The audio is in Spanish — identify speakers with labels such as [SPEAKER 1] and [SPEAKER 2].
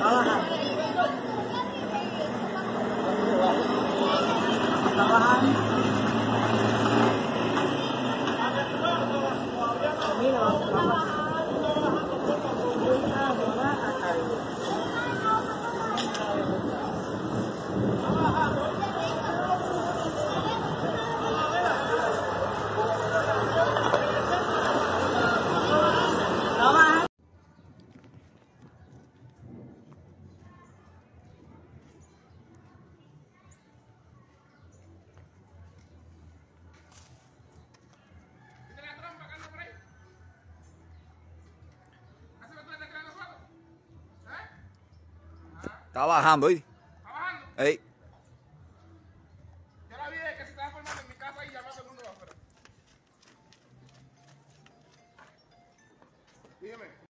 [SPEAKER 1] 好了哈。好了哈 Está bajando, ¿oí?
[SPEAKER 2] ¿Está bajando?
[SPEAKER 1] Ey.
[SPEAKER 2] Yo la vi de que se estaba formando en mi casa y llamando al mundo de afuera. Dígame.